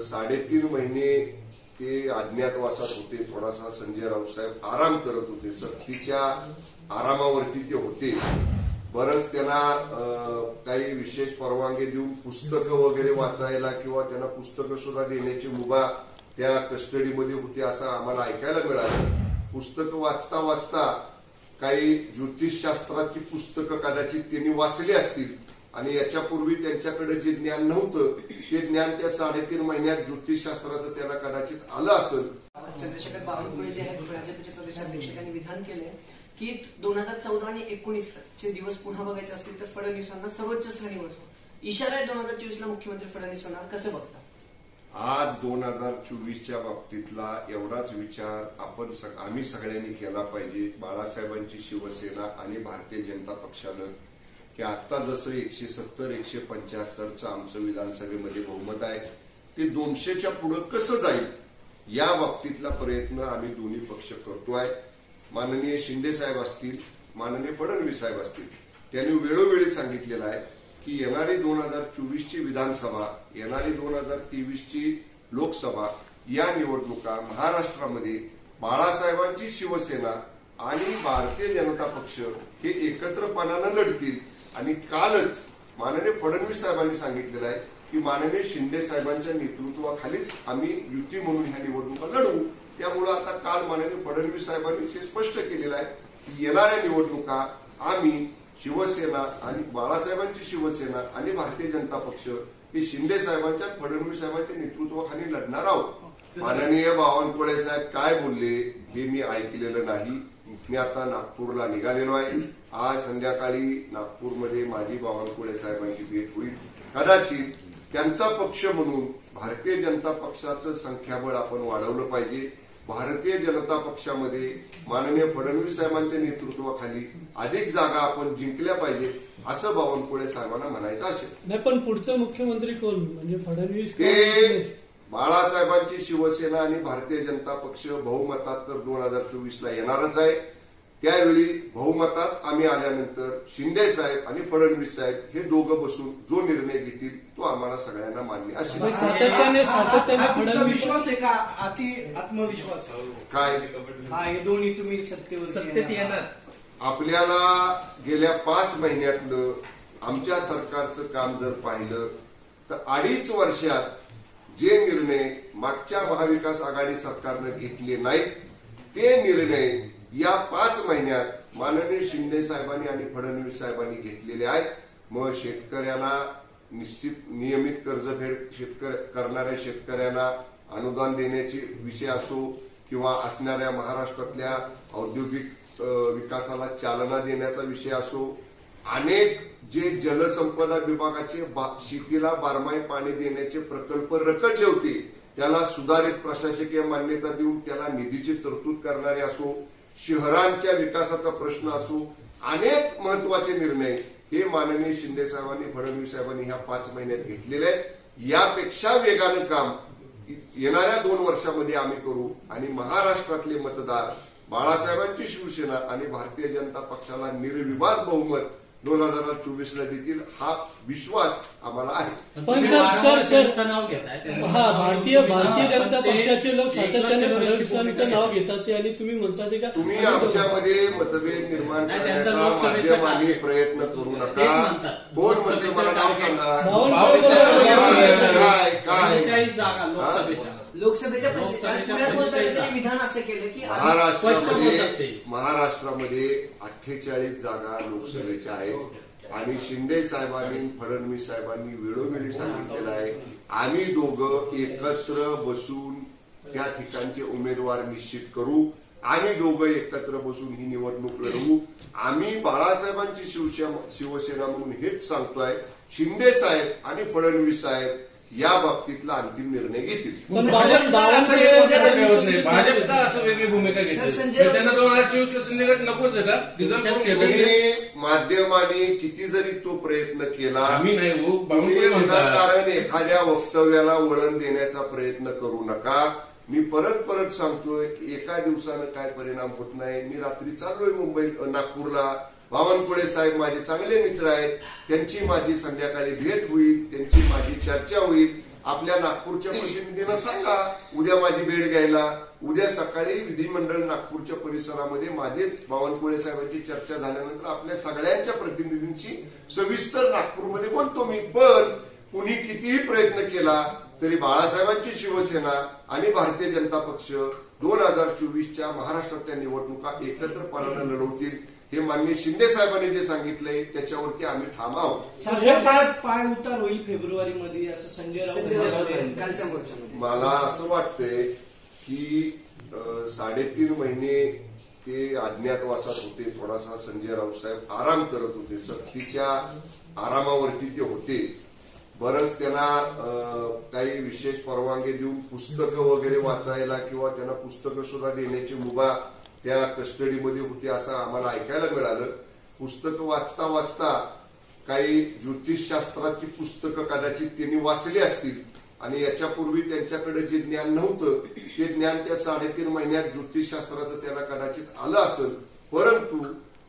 साडेतीन महिने ते अज्ञातवासात होते. थोडासा संजय राऊतसाहेब आराम करत होते. सक्तीच्या आरामावरती ते होते. बरंच त्यांना काही विशेष परवानगी देऊन पुस्तकं वगैरे वाचायला किंवा त्यांना पुस्तकं सुद्धा देण्याची मुभा त्या कस्टडीमध्ये होती असं आम्हाला ऐकायला मिळालं. पुस्तकं वाचता वाचता काही ज्योतिषशास्त्राची पुस्तकं कदाचित त्यांनी वाचली असतील. आणि याच्यापूर्वी त्यांच्याकडे जे ज्ञान नव्हतं ते ज्ञान त्या साडेतीन महिन्यात ज्योतिषशास्त्राचं त्यांना कदाचित आलं असेल. चंद्रशेखर बावनकुळे जे आहेत भाजपचे प्रदेशाध्यक्ष त्यांनी विधान केलंय की दोन हजार चौदा आणि एकोणीस चे दिवस पुन्हा बघायचे असतील तर फडणवीसांना सर्वोच्च स्थानी बसवा इशारा आहे दोन हजार चोवीस ला मुख्यमंत्री फडणवीस होणार कसं बघता? आज दोन हजार चोवीसच्या बाबतीतला एवढाच विचार आपण आम्ही सगळ्यांनी केला पाहिजे. बाळासाहेबांची शिवसेना आणि भारतीय जनता पक्षानं की आता जसं एकशे सत्तर एकशे पंच्याहत्तरचं आमचं विधानसभेमध्ये बहुमत आहे ते दोनशेच्या पुढं कसं जाईल या बाबतीतला प्रयत्न आम्ही दोन्ही पक्ष करतोय माननीय शिंदे साहेब असतील माननीय फडणवीस साहेब असतील त्यांनी वेळोवेळी सांगितलेलं आहे की येणारी दोन हजार चोवीसची विधानसभा येणारी दोन हजार तेवीसची लोकसभा या निवडणुका महाराष्ट्रामध्ये बाळासाहेबांची शिवसेना आणि भारतीय जनता पक्ष हे एकत्रपणानं लढतील. आणि कालच माननीय फडणवीस साहेबांनी सांगितलेलं आहे की माननीय शिंदे साहेबांच्या नेतृत्वाखालीच आम्ही युती म्हणून ह्या निवडणुका लढवू त्यामुळं आता काल माननीय फडणवीस साहेबांनी हे स्पष्ट केलेलं आहे की येणाऱ्या निवडणुका आम्ही शिवसेना आणि बाळासाहेबांची शिवसेना आणि भारतीय जनता पक्ष हे शिंदे साहेबांच्या फडणवीस साहेबांच्या नेतृत्वाखाली लढणार आहोत. माननीय बावनकुळे साहेब काय बोलले हे मी ऐकलेलं नाही. मी आता नागपूरला निघालेलो आहे. आज संध्याकाळी नागपूरमध्ये माझी बावनकुळे साहेबांची भेट होईल. कदाचित त्यांचा पक्ष म्हणून भारतीय जनता पक्षाचं संख्याबळ आपण वाढवलं पाहिजे. भारतीय जनता पक्षामध्ये माननीय फडणवीस साहेबांच्या नेतृत्वाखाली अधिक जागा आपण जिंकल्या पाहिजे असं बावनकुळे साहेबांना म्हणायचं असेल. नाही पण पुढचं मुख्यमंत्री कोण? म्हणजे फडणवीस ते? बाळासाहेबांची शिवसेना आणि भारतीय जनता पक्ष बहुमतात तर दोन हजार चोवीसला येणारच आहे. त्यावेळी बहुमतात आम्ही आल्यानंतर शिंदे साहेब आणि फडणवीस साहेब हे दोघं बसून जो निर्णय घेतील तो आम्हाला सगळ्यांना मान्य असेल पण सातत्याने सातत्याने फडणवीस विश्वास आहे का? अति आत्मविश्वास काय? हा हे दोन्ही तुम्ही सत्तेवर सत्तेत येणार. आपल्याला गेल्या पाच महिन्यातलं आमच्या सरकारचं काम जर पाहिलं तर अडीच वर्षात जे निर्णय मागच्या महाविकास आघाडी सरकारनं घेतले नाहीत ते निर्णय या पाच महिन्यात माननीय शिंदे साहेबांनी आणि फडणवीस साहेबांनी घेतलेले आहेत. मग शेतकऱ्यांना निश्चित नियमित कर्जफेड शेतकर करणाऱ्या शेतकऱ्यांना अनुदान देण्याचे विषय असो किंवा असणाऱ्या महाराष्ट्रातल्या औद्योगिक विकासाला चालना देण्याचा विषय असो अनेक जे जलसंपदा विभागाचे बा- शेतीला बारमाही पाणी देण्याचे प्रकल्प रखडले होते त्याला सुधारित प्रशासकीय मान्यता देऊन त्याला निधीची तरतूद करणारे असो शहरांच्या विकासाचा प्रश्न असो अनेक महत्त्वाचे निर्णय हे माननीय शिंदे साहेबांनी फडणवीस साहेबांनी ह्या पाच महिन्यात घेतलेले आहेत. यापेक्षा वेगानं काम येणाऱ्या दोन वर्षामध्ये आम्ही करू आणि महाराष्ट्रातले मतदार बाळासाहेबांची शिवसेना आणि भारतीय जनता पक्षाला निर्विवाद बहुमत दोन हजार चोवीस ला देतील. हा विश्वास आम्हाला आहे. पण सर सर सर नाव घेताय हा भारतीय भारतीय जनता पक्षाचे लोक सातत्याने फडणवीसांचं नाव घेतात ते आणि तुम्ही म्हणता ते का? तुम्ही आमच्यामध्ये मतभेद निर्माण करण्याचा माध्यमाने प्रयत्न करू नका. कोण म्हणतं मला नाव सांगा? काय. काय जागा लोकसभेच्या. लोकसभेच्या विधान असं केलं की महाराष्ट्रामध्ये. महाराष्ट्रामध्ये अठ्ठेचाळीस जागा लोकसभेच्या आहेत. आणि शिंदे साहेबांनी फडणवीस साहेबांनी वेळोवेळी सांगितलेलं आहे आम्ही दोघं एकत्र बसून त्या ठिकाणचे उमेदवार निश्चित करू. आम्ही दोघं एकत्र बसून ही निवडणूक लढवू. आम्ही बाळासाहेबांची शिवसेना शिवसेना म्हणून हेच सांगतोय. शिंदे साहेब आणि फडणवीस साहेब या बाबतीतला अंतिम निर्णय घेतील. असं वेगळी भूमिका घेतली त्यांना दोन हजार संध्याकाळ नकोच आहे का? रिझल्ट माध्यमाने किती जरी तो प्रयत्न केला आम्ही नाही हो विनाकारण एखाद्या वक्तव्याला वळण देण्याचा प्रयत्न करू नका. मी परत परत सांगतोय एका दिवसानं काय परिणाम होत नाही. मी रात्री चाललोय मुंबईत नागपूरला. बावनकुळे साहेब माझे चांगले मित्र आहेत. त्यांची माझी संध्याकाळी भेट होईल त्यांची माझी चर्चा होईल. आपल्या नागपूरच्या प्रतिनिधींना सांगा उद्या माझी भेट घ्यायला. उद्या सकाळी विधिमंडळ नागपूरच्या परिसरामध्ये माझे बावनकुळे साहेबांची चर्चा झाल्यानंतर आपल्या सगळ्यांच्या प्रतिनिधींची सविस्तर नागपूरमध्ये बोलतो मी. पण कुणी कितीही प्रयत्न केला तरी बाळासाहेबांची शिवसेना आणि भारतीय जनता पक्ष दोन हजार चोवीसच्या महाराष्ट्रातल्या निवडणुका एकत्रपणानं लढवतील हे माननीय शिंदे साहेबांनी जे सांगितलंय त्याच्यावरती आम्ही ठाम आहोत. पाय उतार होईल फेब्रुवारी मध्ये असं संजय मला असं वाटतंय की साडेतीन महिने ते अज्ञातवासात होते थोडासा संजय राऊत साहेब आराम करत होते सक्तीच्या आरामावरती ते होते. बरंच त्यांना अं, काही विशेष परवानगी देऊन पुस्तकं वगैरे वाचायला किंवा त्यांना पुस्तकं सुद्धा देण्याची मुभा त्या कस्टडीमध्ये होती असं आम्हाला ऐकायला मिळालं. पुस्तकं वाचता वाचता काही ज्योतिषशास्त्राची पुस्तकं कदाचित त्यांनी वाचली असतील आणि याच्यापूर्वी त्यांच्याकडे जे ज्ञान नव्हतं ते ज्ञान त्या साडेतीन महिन्यात ज्योतिषशास्त्राचं त्यांना कदाचित आलं असेल. परंतु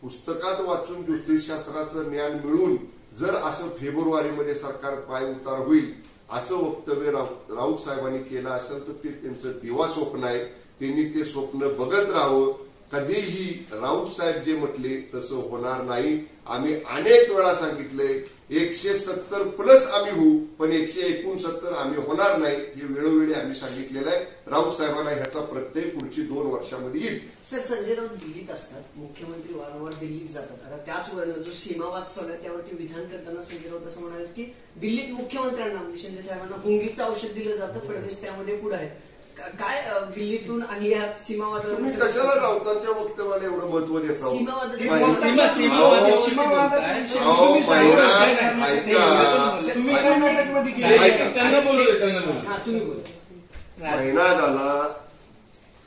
पुस्तकात वाचून ज्योतिषशास्त्राचं ज्ञान मिळून जर असं फेब्रुवारीमध्ये सरकार पाय उतार होईल असं वक्तव्य राऊ- राऊत साहेबांनी केलं असेल तर ते त्यांचं दिवा स्वप्न आहे. त्यांनी ते स्वप्न बघत राहावं. कधीही राऊत साहेब जे म्हटले तसं होणार नाही. आम्ही अनेक वेळा सांगितलंय एकशे सत्तर प्लस आम्ही होऊ पण एकशे एकोणसत्तर आम्ही होणार नाही हे वेळोवेळी आम्ही सांगितलेलं आहे. राऊत साहेबांना ह्याचा प्रत्यय पुढची दोन वर्षामध्ये येईल. सर संजय राऊत दिल्लीत असतात. मुख्यमंत्री वारंवार दिल्लीत जातात. आता त्याच वर्ण जो सीमावाद चालू आहे त्यावरती विधान करताना संजय राऊत असं म्हणाले की दिल्लीत मुख्यमंत्र्यांना म्हणजे शिंदे साहेबांना गुंगीचं औषध दिलं जातं फडणवीस त्यामध्ये पुढे आहेत. काय दिल्लीतून आणि या तुम्ही सीमावादावर कशाला राऊतांच्या वक्तव्याला एवढं महत्त्व देता हो? सीमावाद ते माहिती- बोलतात सीमा- ना, सीमावादाची सीमावादाचा विषय अहो, तुम्ही महिना- चालू ऐका. तुम्ही कर्नाटकमध्ये ऐका. गेले त्यांना बोलू दे त्यांना बोलू दे. हा तुम्ही बोला. महिना झाला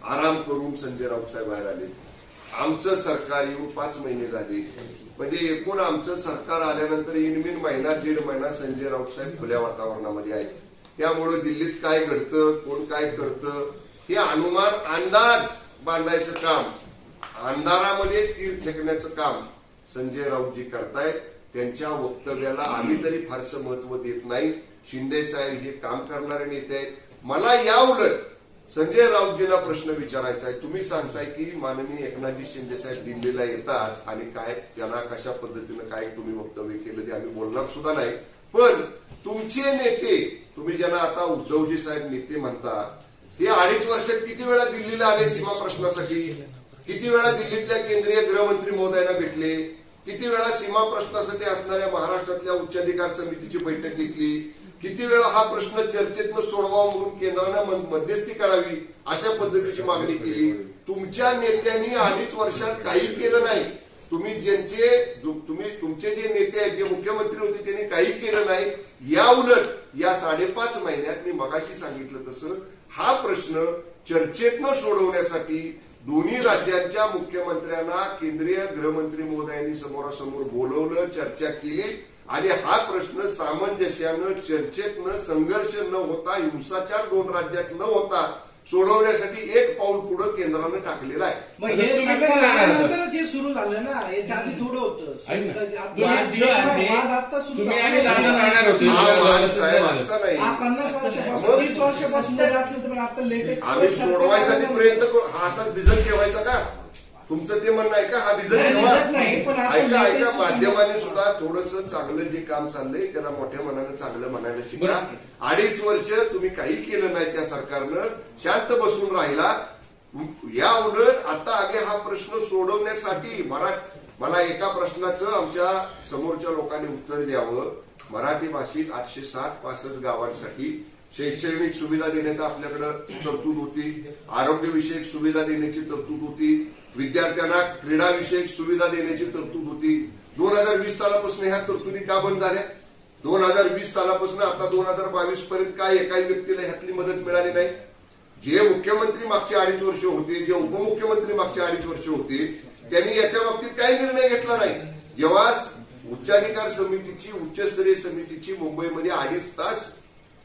आराम करून संजय राऊत साहेब बाहेर आले. आमचं सरकार येऊन पाच महिने झाले. म्हणजे एकूण आमचं सरकार आल्यानंतर इनमिन महिना दीड महिना संजय राऊत साहेब खुल्या वातावरणामध्ये आहेत. त्यामुळे दिल्लीत काय घडतं कोण काय करतं हे अनुमान अंदाज बांधायचं काम. अंधारामध्ये तीर फेकण्याचं काम संजय राऊतजी करतायत. त्यांच्या वक्तव्याला आम्ही तरी फारसं महत्त्व देत नाही. शिंदे साहेब हे काम करणारे नेते आहेत. मला या उलट संजय राऊतजींना प्रश्न विचारायचा आहे. तुम्ही सांगताय की माननीय एकनाथजी शिंदे साहेब दिल्लीला येतात आणि काय त्यांना कशा पद्धतीनं काय तुम्ही वक्तव्य केलं ते आम्ही बोलणार सुद्धा नाही. पण तुमचे नेते तुम्ही ज्यांना आता उद्धवजी साहेब नेते म्हणता ते अडीच वर्षात किती वेळा दिल्लीला आले सीमा प्रश्नासाठी? किती वेळा दिल्लीतल्या केंद्रीय गृहमंत्री महोदयांना भेटले? किती वेळा सीमा प्रश्नासाठी असणाऱ्या महाराष्ट्रातल्या उच्चाधिकार समितीची बैठक घेतली? किती वेळा हा प्रश्न चर्चेतनं सोडवावा म्हणून केंद्रानं मध्यस्थी करावी अशा पद्धतीची मागणी केली? तुमच्या नेत्यांनी अडीच वर्षात काही केलं नाही. तुम्ही ज्यांचे तुम्ही तुमचे जे नेते आहेत जे मुख्यमंत्री होते त्यांनी काही केलं नाही या उलट या साडेपाच महिन्यात मी मगाशी सांगितलं तसं हा प्रश्न चर्चेतनं सोडवण्यासाठी दोन्ही राज्यांच्या मुख्यमंत्र्यांना केंद्रीय गृहमंत्री महोदयांनी समोरासमोर बोलवलं चर्चा केली आणि हा प्रश्न सामंजस्यानं चर्चेतनं संघर्ष न होता हिंसाचार दोन राज्यात न होता सोडवण्यासाठी एक पाऊल पुढे केंद्रानं टाकलेलं आहे. मग हे हे सुरू झालं ना याच्या आधी थोडं होतं. आता- सुरू तुम्ही झाला. आणि राहणार राहणार होते हा वाद साहेब आजचा नाही. हा पन्नास वर्षापासून वीस वर्षापासून जरी असलं तर आता लेटेस्ट आम्ही सोडवायसाठी प्रयत्न करू. हा असाच भिजत ठेवायचा का? तुमचं ते म्हणणं आहे का? हा आता ऐका ऐका माध्यमाने सुद्धा थोडस चांगलं जे काम चाललंय त्याला मोठ्या मनानं चांगलं म्हणायला शिका. अडीच वर्ष तुम्ही काही केलं नाही त्या सरकारनं. शांत बसून राहिला. या उलट आता आगे हा प्रश्न सोडवण्यासाठी मरा मला एका प्रश्नाचं आमच्या समोरच्या लोकांनी उत्तर द्यावं. मराठी भाषिक आठशे साठ पासष्ट गावांसाठी शैक्षणिक सुविधा देण्याचा आपल्याकडं तरतूद होती. आरोग्यविषयक सुविधा देण्याची तरतूद होती. विद्यार्थ्यांना क्रीडाविषयक सुविधा देण्याची तरतूद होती. दोन हजार वीस सालापासून ह्या तरतुदी का बंद झाल्या? दोन हजार वीस सालापासून आता दोन हजार बावीस पर्यंत काय एकाही व्यक्तीला ह्यातली मदत मिळाली नाही. जे मुख्यमंत्री मागचे अडीच वर्ष होते जे उपमुख्यमंत्री मागचे अडीच वर्ष होते त्यांनी याच्या बाबतीत काही निर्णय घेतला नाही. जेव्हा उच्चाधिकार समितीची उच्चस्तरीय समितीची मुंबईमध्ये अडीच तास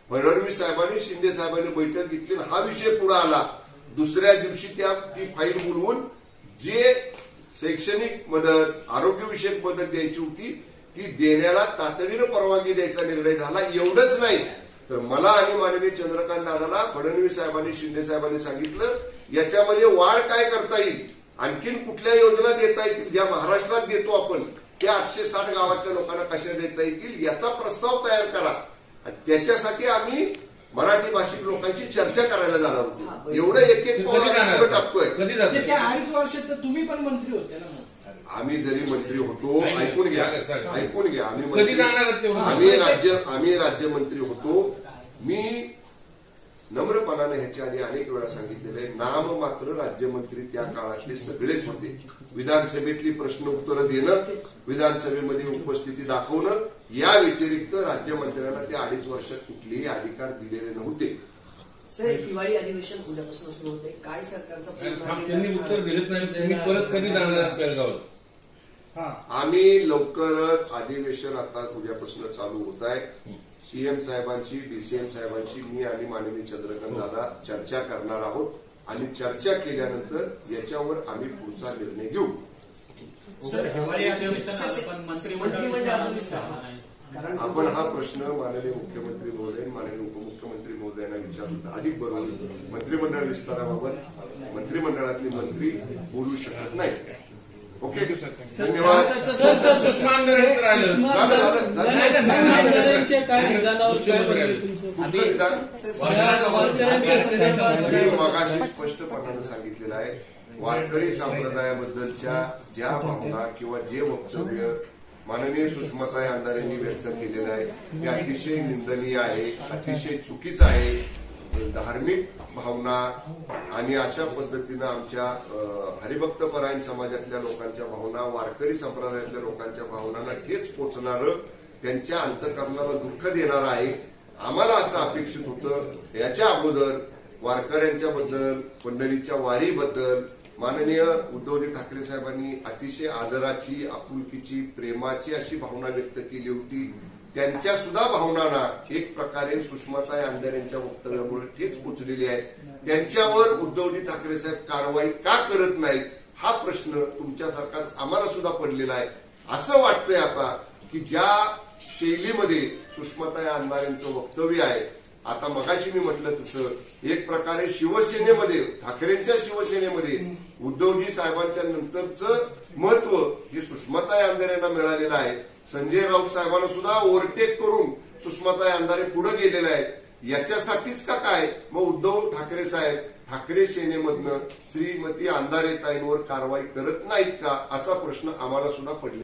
फडणवीस साहेबांनी शिंदे साहेबांनी बैठक घेतली हा विषय पुढे आला. दुसऱ्या दिवशी त्या ती फाईल बोलवून जे शैक्षणिक मदत आरोग्यविषयक मदत द्यायची होती ती देण्याला तातडीनं परवानगी द्यायचा निर्णय झाला. एवढंच नाही. तर मला आणि माननीय चंद्रकांत दादाला फडणवीस साहेबांनी शिंदे साहेबांनी सांगितलं याच्यामध्ये वाढ काय करता येईल? आणखीन कुठल्या योजना देता येतील? ज्या महाराष्ट्रात देतो आपण त्या आठशे साठ गावातल्या लोकांना कशा देता येतील? याचा प्रस्ताव तयार करा. आणि त्याच्यासाठी आम्ही मराठी भाषिक लोकांशी चर्चा करायला जाणार होतो. एवढं एक एक पाऊल पुढे टाकतोय त्या अडीच वर्षात तर तुम्ही पण मंत्री होते ना. आम्ही जरी मंत्री होतो. ऐकून घ्या. ऐकून घ्या. आम्ही आम्ही राज्य आम्ही राज्यमंत्री होतो. मी नम्रपणाने ह्याच्या आधी अनेक वेळा सांगितलेलं आहे नाम मात्र राज्यमंत्री त्या काळातले सगळेच होते. विधानसभेतली प्रश्न उत्तरं देणं विधानसभेमध्ये उपस्थिती दाखवणं या व्यतिरिक्त राज्यमंत्र्यांना त्या अडीच वर्षात कुठलेही अधिकार दिलेले नव्हते. सर हिवाळी अधिवेशन उद्यापासून सुरू होते. काय सरकारचा पूर्ण थांब, अजेंडा त्यांनी असणार? उत्तर दिलंच नाही. तुम्ही परत कधी जाणार आहात बेळगावला हा. आम्ही लवकरच अधिवेशन आता उद्यापासून चालू होत आहे. सीएम साहेबांची डीसीएम साहेबांची मी आणि माननीय चंद्रकांत दादा चर्चा करणार आहोत. आणि चर्चा केल्यानंतर याच्यावर आम्ही पुढचा निर्णय घेऊ. सर हिवाळी पण मंत्रिमंडळ आपण हा प्रश्न माननीय मुख्यमंत्री महोदय माननीय उपमुख्यमंत्री महोदयांना विचारला अधिक बरोबर मंत्रिमंडळ विस्ताराबाबत मंत्रिमंडळातले मंत्री बोलू शकत नाही ओके? धन्यवाद. मी मगाशी स्पष्टपणाने सांगितलेलं आहे. वारकरी संप्रदायाबद्दलच्या ज्या भावना किंवा जे वक्तव्य माननीय सुषमाताई अंधारेंनी व्यक्त केलेलं आहे. ते अतिशय निंदनीय आहे अतिशय चुकीचं आहे. धार्मिक भावना आणि अशा पद्धतीनं आमच्या हरिभक्तपरायण समाजातल्या लोकांच्या भावना वारकरी संप्रदायातल्या लोकांच्या भावनांना ठेच पोचणारं त्यांच्या अंतकरणाला दुःख देणारं आहे. आम्हाला असं अपेक्षित होतं याच्या अगोदर वारकऱ्यांच्या बद्दल पंढरीच्या वारीबद्दल माननीय उद्धवजी ठाकरे साहेबांनी अतिशय आदराची आपुलकीची प्रेमाची अशी भावना व्यक्त केली होती. त्यांच्या सुद्धा भावनांना एक प्रकारे सुषमाताई आंदर यांच्या वक्तव्यामुळे ठेच पोचलेली आहे. त्यांच्यावर उद्धवजी ठाकरे साहेब कारवाई का करत नाहीत हा प्रश्न तुमच्यासारखाच आम्हाला सुद्धा पडलेला आहे. असं वाटतंय आता की ज्या शैलीमध्ये सुषमाताई अंधार यांचं वक्तव्य आहे आता मगाशी मी म्हटलं तसं एक प्रकारे शिवसेनेमध्ये ठाकरेंच्या शिवसेनेमध्ये उद्धवजी साहेबांच्या नंतरचं महत्त्व हे सुषमाताई अंधार यांना मिळालेलं आहे. संजय राऊत साहेबांना सुद्धा ओव्हरटेक करून सुषमाताई अंधारे पुढे गेलेले आहेत. याच्यासाठीच का काय? मग उद्धव ठाकरे साहेब ठाकरे सेनेमधनं श्रीमती अंधारे ताईंवर कारवाई करत नाहीत का? असा प्रश्न आम्हाला सुद्धा पडला